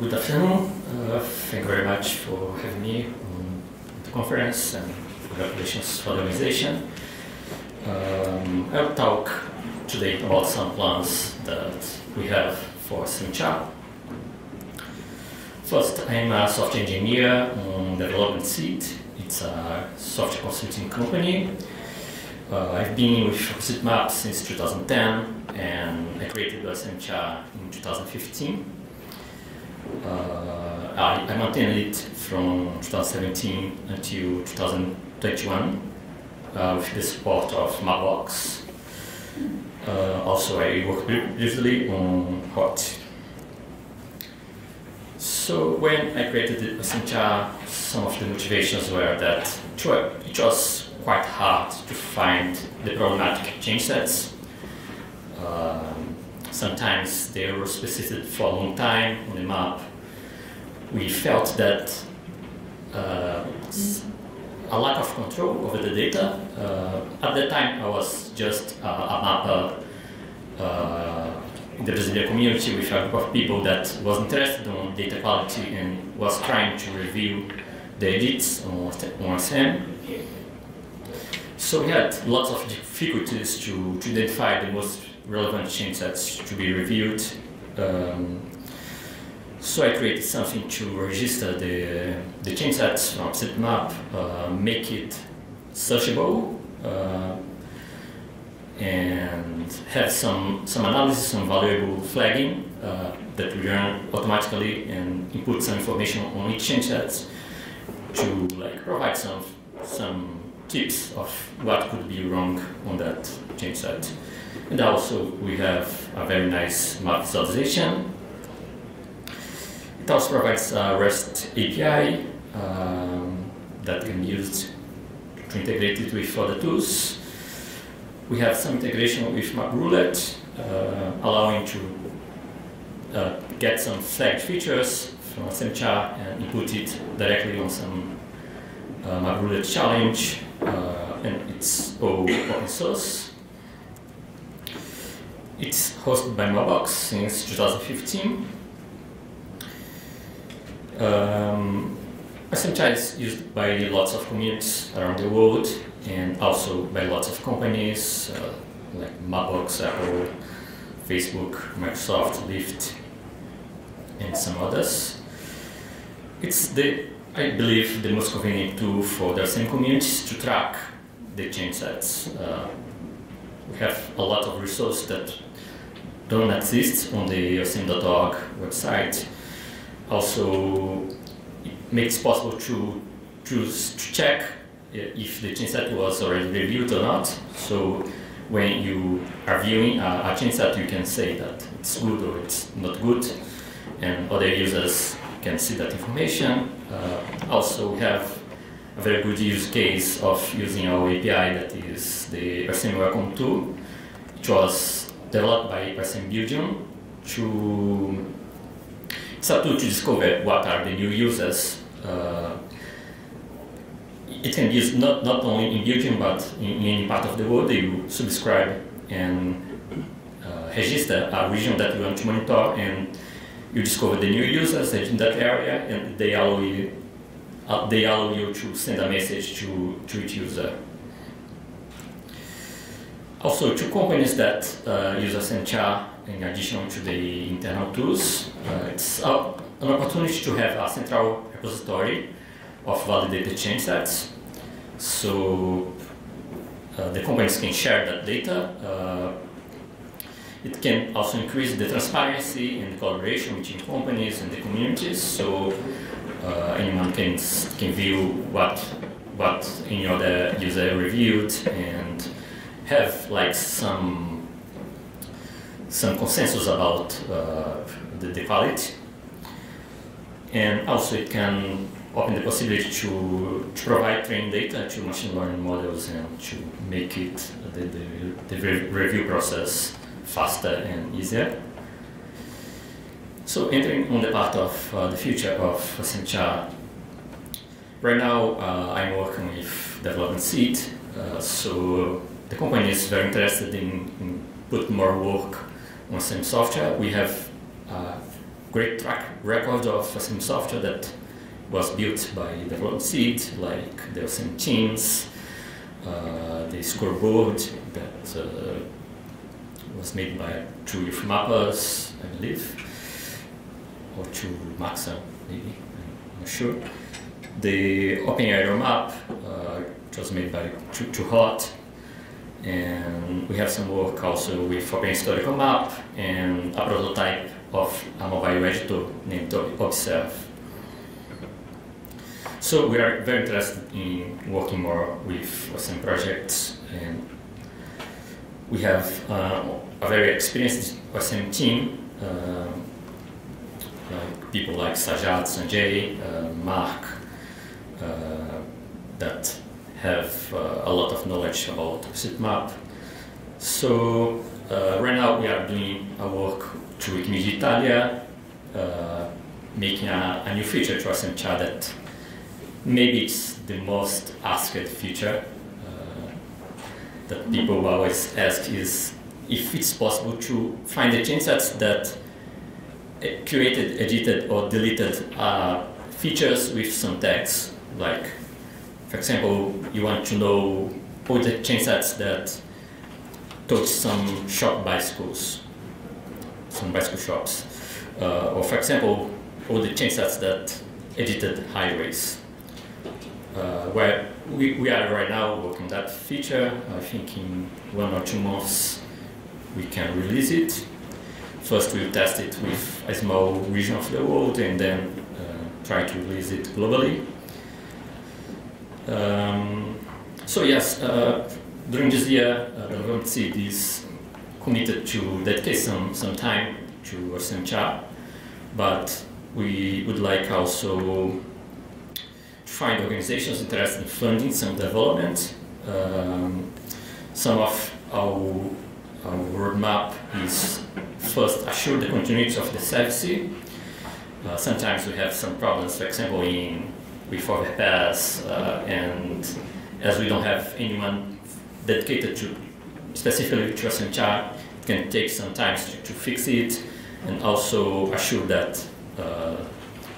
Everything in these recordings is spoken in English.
good afternoon. Uh, thank you very much for having me on the conference and congratulations for the organization. Um, I'll talk today about some plans that we have for OSMCha. First, I'm a software engineer on Development Seed. It's a software consulting company. Uh, I've been with OpenStreetMap since 2010 and I created the OSMCha in 2015. Uh, I, I maintained it from 2017 until 2021 uh, with the support of Mapbox. Uh, also, I worked briefly on Hot. So when I created the OSMCha, some of the motivations were that it was quite hard to find the problematic change sets. Um, sometimes they were specified for a long time on the map. We felt that uh, a lack of control over the data. Uh, at the time, I was just uh, a mapper uh, in the Brazilian community with a group of people that was interested in data quality and was trying to review the edits on, on SM. So we had lots of difficulties to, to identify the most relevant change sets to be reviewed. Um, so I created something to register the, the change sets from OpenStreetMap, uh, make it searchable, uh, and have some, some analysis, some valuable flagging uh, that we run automatically and input some information on each change set to like provide some, some tips of what could be wrong on that change set. And also we have a very nice map visualization. It also provides a REST API um, that can be used to integrate it with other tools. We have some integration with MapRoulette, uh, allowing to uh, get some flagged features from OSMCha and input it directly on some uh, MapRoulette challenge, uh, and it's all open source. It's hosted by Mapbox since 2015. Um, OSMCha is used by lots of communities around the world and also by lots of companies uh, like Mapbox, Apple, Facebook, Microsoft, Lyft, and some others. It's the, I believe, the most convenient tool for the same communities to track the change sets. Uh, we have a lot of resources that don't exist on the OSM.org website. Also, it makes possible to choose to check if the change set was already reviewed or not. So when you are viewing a, a change set, you can say that it's good or it's not good, and other users can see that information. Uh, also, we have a very good use case of using our API that is the OSM Welcome tool, which was developed by OSM Belgium to it's a tool to discover what are the new users. Uh, it can be used not, not only in Belgium but in, in any part of the world. You subscribe and uh, register a region that you want to monitor and you discover the new users in that area and they allow you, uh, they allow you to send a message to, to each user. Also, two companies that uh, use OSMCha in addition to the internal tools, uh, it's an opportunity to have a central repository of validated change sets. So uh, the companies can share that data. Uh, it can also increase the transparency and the collaboration between companies and the communities. So uh, anyone can can view what what any other user reviewed and have like some some consensus about uh, the, the quality. And also it can open the possibility to, to provide training data to machine learning models and to make it the, the, the review process faster and easier. So entering on the part of uh, the future of OSMCha, right now uh, I'm working with Development Seed, uh, so the company is very interested in, in put more work on same software. We have uh, great track record of some software that was built by Development Seed, like the OSM teams, uh, the scoreboard that uh, was made by two youth mappers, I believe, or two Maxar, maybe, I'm not sure. The OpenAerialMap uh, was made by Too, Too Hot, and we have some work also with Open Historical Map and a prototype of a mobile editor named Observe. So we are very interested in working more with OSM projects and we have uh, a very experienced OSM team, uh, people like Sajjad, Sanjay, uh, Mark, uh, that have uh, a lot of knowledge about OpenStreetMap. So uh, right now we are doing a work to Wikimedia Italia, making a, a, new feature to OSMCha that maybe it's the most asked feature uh, that people always ask is if it's possible to find the changesets that created, edited, or deleted uh, features with some tags. Like, for example, you want to know all the changesets that touch some shop bicycles, some bicycle shops. Uh, or for example, all the changesets that edited highways uh, where we, we are right now working that feature. I think in one or two months we can release it. First we'll test it with a small region of the world and then uh, try to release it globally. Um, so yes, uh, during this year, uh, the Development Seed is committed to dedicate some, some time to OSMCha, but we would like also to find organizations interested in funding some development. Um, some of our, our roadmap is first assure the continuity of the service. Uh, sometimes we have some problems, for example, in with overpass, uh, and as we don't have anyone dedicated to specifically to OSMCha, it can take some time to, to fix it, and also assure that uh,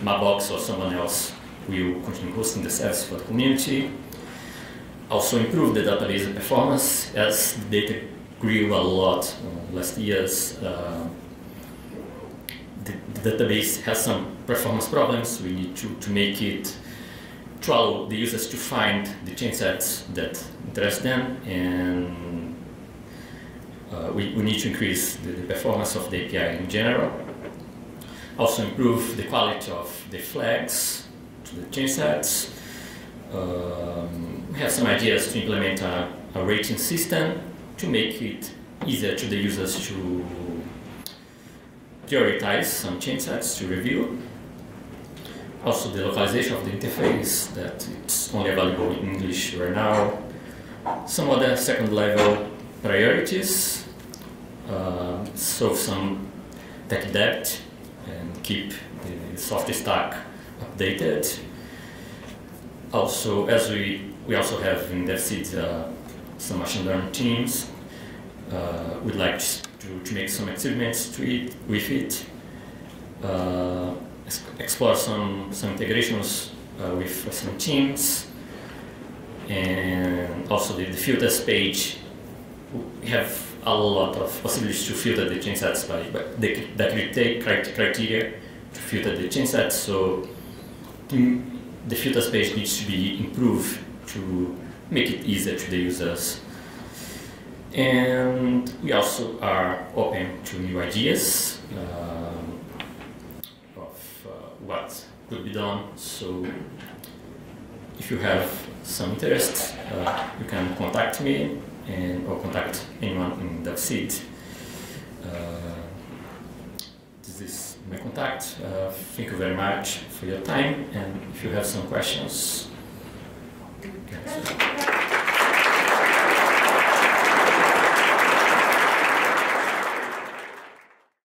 Mapbox or someone else will continue hosting the service for the community. Also improve the database performance as the data grew a lot last years. Uh, the, the, database has some performance problems. We need to, to make it to allow the users to find the change sets that interest them and uh, we, we need to increase the, the performance of the API in general. Also improve the quality of the flags to the change sets. Um, we have some ideas to implement a, a, rating system to make it easier to the users to prioritize some change sets to review. Also the localization of the interface that it's only available in English right now. Some other second level priorities, uh, solve some tech debt and keep the software stack updated. Also, as we, we also have in DevSeed uh, some machine learning teams, uh, we'd like to, to make some experiments to it, with it, uh, explore some, some integrations uh, with some teams, and also the, the filters page. We have a lot of possibilities to filter the change sets by, by the, the criteria to filter the change sets. So the filter space needs to be improved to make it easier to the users. And we also are open to new ideas um, of uh, what could be done. So if you have some interest, uh, you can contact me and or contact anyone in seat. Uh, this is my contact. Uh, thank you very much for your time, and if you have some questions.